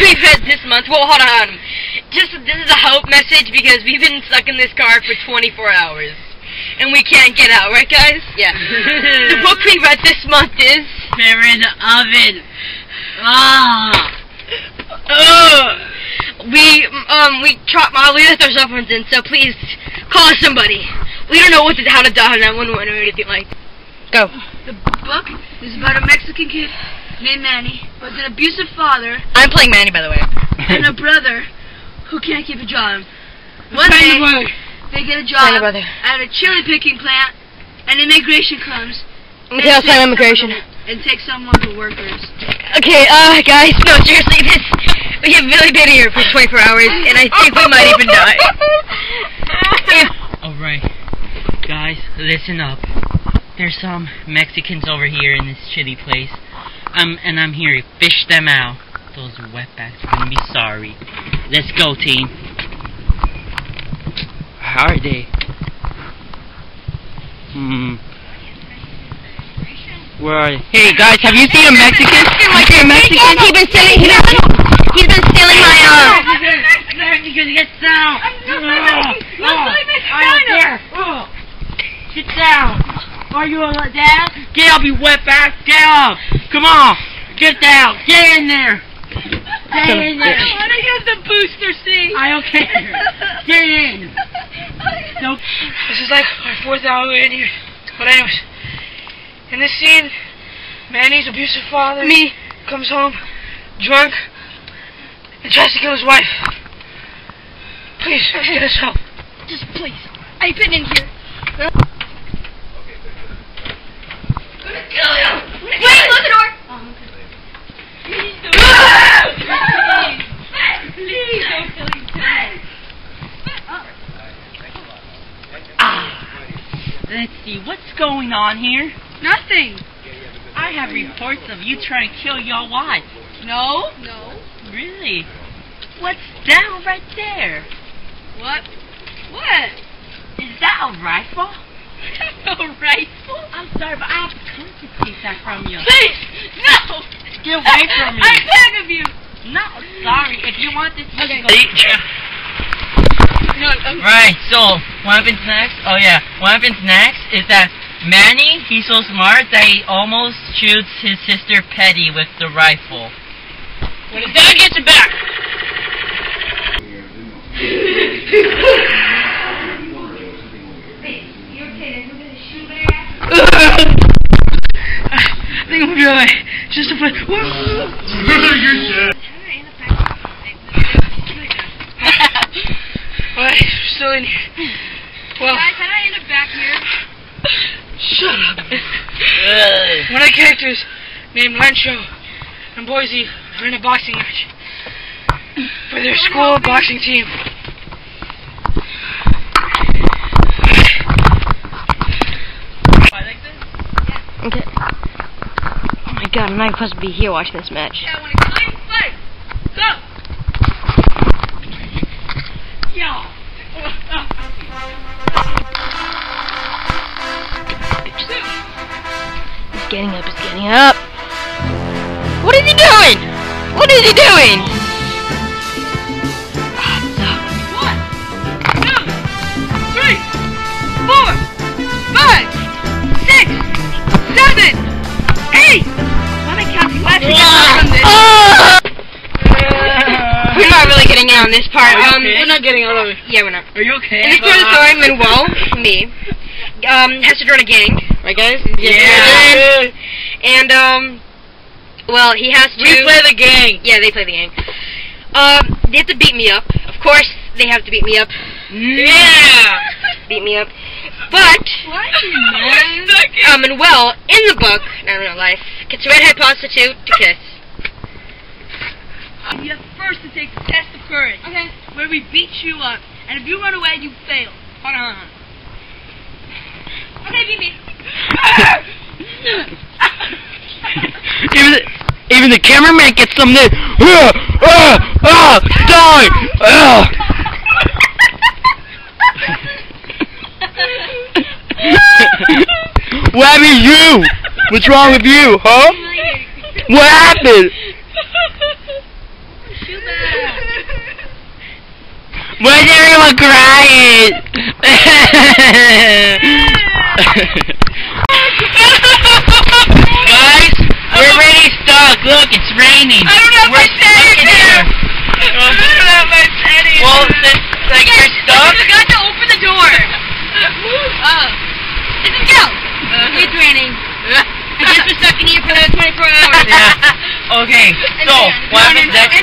we've had this month. Well, hold on. Just this is a hope message because we've been stuck in this car for 24 hours. And we can't get out, right, guys? Yeah. the book we read this month is. They're in the oven. Ah. Ugh. We um we left our cell phones in, so please call somebody. We don't know what to, how to dial 911 or anything like. Go. The book is about a Mexican kid named Manny with an abusive father I'm playing Manny, by the way. and a brother who can't keep a job. One day, they get a job brother. at a chili picking plant, and immigration comes Okay, I'll time immigration. and take some of the workers. Okay, uh, guys, no, seriously, this we have really been here for 24 hours, and I think we might even die. Alright. Guys, listen up. There's some Mexicans over here in this chili place. Um, and I'm here to fish them out. Those wetbacks are gonna be sorry. Let's go, team. How are they? Hmm. Where are they? Hey guys, have you seen a Mexican? like a Mexican, he's been stealing, he's been, he's been stealing my, uh, Mexican, get down! I don't care! Oh. Sit down! Are you a dad? Get up, you wetback! Get up! Come on! Get down! Get in there! Get in there! Why do you have the booster seat? I don't care! Get in! Nope. This is like our fourth hour in here. But anyways, in this scene, Manny's abusive father me. comes home drunk and tries to kill his wife. Please, get us help. Just please. I've been in here. Wait, close the door! Please don't kill him. Ah. Let's see, what's going on here? Nothing. I have reports of you trying to kill your wife. No. No. Really? What's down right there? What? What? Is that a rifle? a rifle? I'm sorry, but I have to confiscate that from you. Please, no. Get away from me. I beg of you. No, sorry. If you want this, Okay. Go. No, um, Right, so what happens next? Oh yeah, what happens next is that Manny, he's so smart that he almost shoots his sister Pedi with the rifle. When his dad gets it back. I think we'll be alright. Just a flip. Alright, we're still in here. Well, Guys, can I end up back here? shut up. One of the characters named Lencho and Boise are in a boxing match for their school boxing team. Okay. Oh my god, I'm not supposed to be here watching this match. He's getting up, he's getting up. What is he doing? What is he doing? One, two, three, four, five, six, seven, eight. Let me count. You actually got from this. We're not really getting in on this part. Um, okay? we're not getting all of it. Yeah, we're not. Are you okay? In this part of the story, Manuel, me, um, has to join a gang, right, guys? Yeah. And um, well, he has to. We play the gang. Yeah, they play the gang. Um, they have to beat me up. Of course, they have to beat me up. Yeah. Beat me up. But um, Manuel in the book, not in real life, gets a redhead prostitute to kiss. You have first to take the test of courage. Okay. Where we beat you up, and if you run away, you fail. Hold on. Okay, beat me. even, the, even the cameraman gets some this. Ah, ah, ah, die! Ah. what happened to you? What's wrong with you, huh? What happened? Why is everyone crying? Guys, we're already stuck. Look, it's raining. I don't have we're my stuck teddy in bear. here. I don't have my teddy Well, then, like, you're stuck? You got to open the door. Oh. This is go. It's raining. I guess we're stuck in here for another 24 hours. Yeah. Okay, so, what happens next?